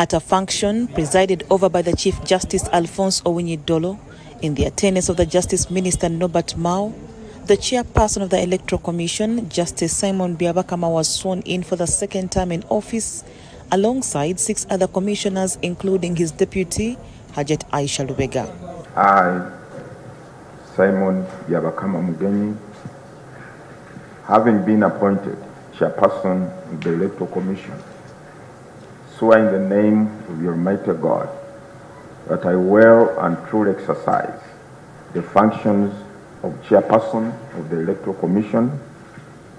At a function presided over by the Chief Justice Alphonse Owiny Dolo, in the attendance of the Justice Minister Norbert Mao, the chairperson of the Electoral Commission, Justice Simon Byabakama, was sworn in for the second term in office alongside six other commissioners, including his deputy, Hajat Aisha Lubega. I, Simon Byabakama Mugenyi, having been appointed chairperson of the Electoral Commission, swear in the name of your mighty God that I will and truly exercise the functions of chairperson of the Electoral Commission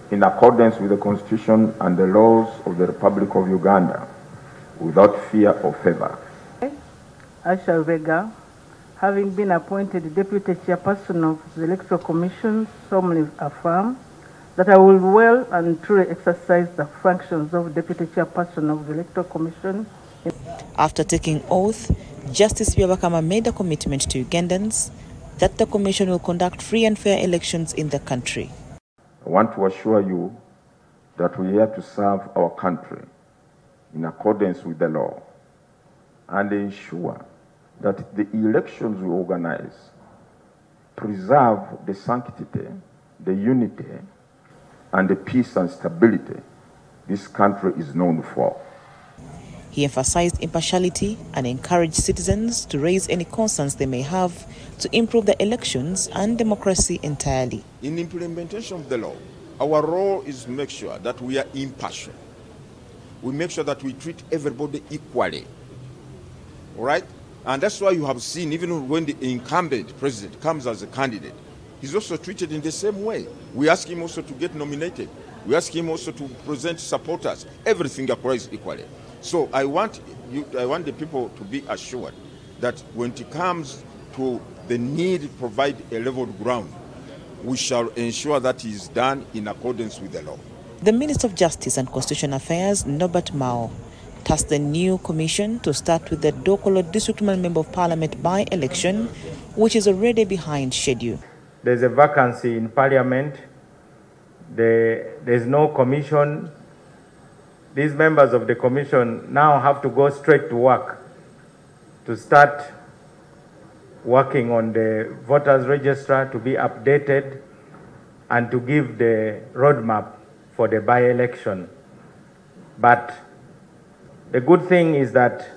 in accordance with the Constitution and the laws of the Republic of Uganda without fear or favor. Aisha Lubega, having been appointed Deputy Chairperson of the Electoral Commission, solemnly affirm that I will well and truly exercise the functions of Deputy Chairperson of the Electoral Commission. After taking oath, Justice Byabakama made a commitment to Ugandans that the Commission will conduct free and fair elections in the country. I want to assure you that we are here to serve our country in accordance with the law and ensure that the elections we organize preserve the sanctity, the unity, and the peace and stability this country is known for. He emphasized impartiality and encouraged citizens to raise any concerns they may have to improve the elections and democracy entirely. In implementation of the law, our role is to make sure that we are impartial. We make sure that we treat everybody equally. All right? And that's why you have seen, even when the incumbent president comes as a candidate, he's also treated in the same way. We ask him also to get nominated. We ask him also to present supporters. Everything applies equally. So I want you, I want the people to be assured that when it comes to the need to provide a level ground, we shall ensure that is done in accordance with the law. The Minister of Justice and Constitutional Affairs, Norbert Mao, tasked the new commission to start with the Dokolo District Member of Parliament by-election, which is already behind schedule. There's a vacancy in Parliament. The, there's no commission these members of the commission now have to go straight to work to start working on the voters register to be updated and to give the roadmap for the by-election. But the good thing is that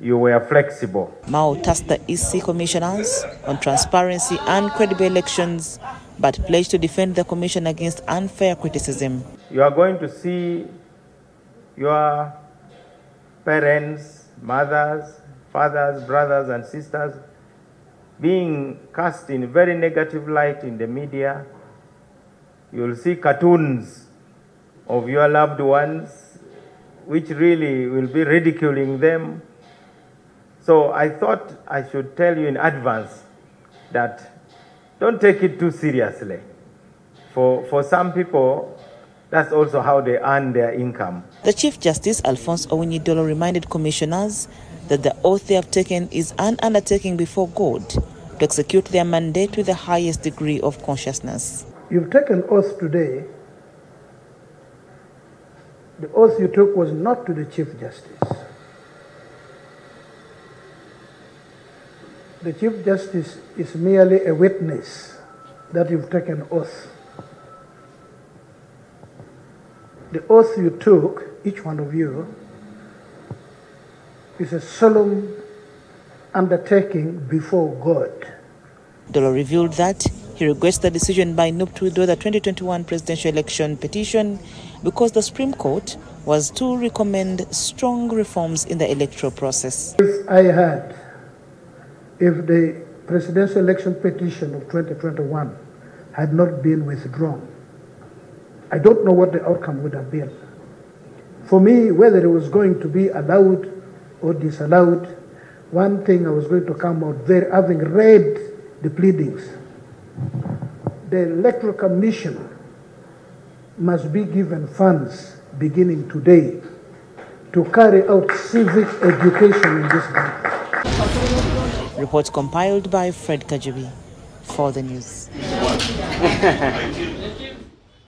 you were flexible. Mao tasked the EC commissioners on transparency and credible elections, but pledged to defend the commission against unfair criticism. You are going to see your parents, mothers, fathers, brothers, and sisters being cast in very negative light in the media. You'll see cartoons of your loved ones, which really will be ridiculing them. So I thought I should tell you in advance that don't take it too seriously. For, for some people, that's also how they earn their income. The Chief Justice, Alphonse Owiny Dolo, reminded commissioners that the oath they have taken is an undertaking before God to execute their mandate with the highest degree of consciousness. You've taken oath today. The oath you took was not to the Chief Justice. The Chief Justice is merely a witness that you've taken oath. The oath you took, each one of you, is a solemn undertaking before God. Dolo revealed that he regrets the decision by NUP to withdraw the 2021 presidential election petition because the Supreme Court was to recommend strong reforms in the electoral process. If I had if the presidential election petition of 2021 had not been withdrawn, I don't know what the outcome would have been. For me, whether it was going to be allowed or disallowed, one thing I was going to come out there, having read the pleadings, the Electoral Commission must be given funds beginning today to carry out civic education in this country. Reports compiled by Fred Kajubi for the news.